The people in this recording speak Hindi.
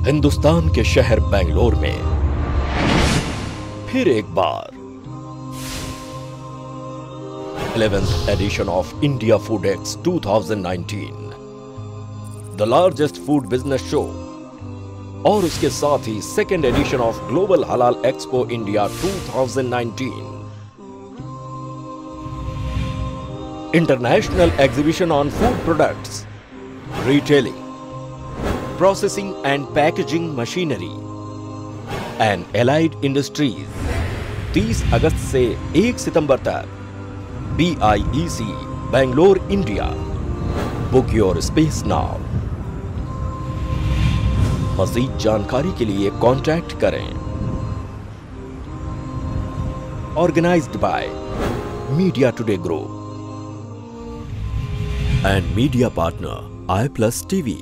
हिंदुस्तान के शहर बेंगलोर में। फिर एक बार। 11th edition of India Food X 2019 the largest food business show. और उसके साथ ही second edition of global halal expo India 2019 international exhibition on food products. Retailing. Processing and packaging machinery and allied industries 30 अगस्त से 1 सितंबर तक। B I E C Bangalore India book your space now मजीद जानकारी के लिए कांटेक्ट करें। Organised by media today group and media partner I plus TV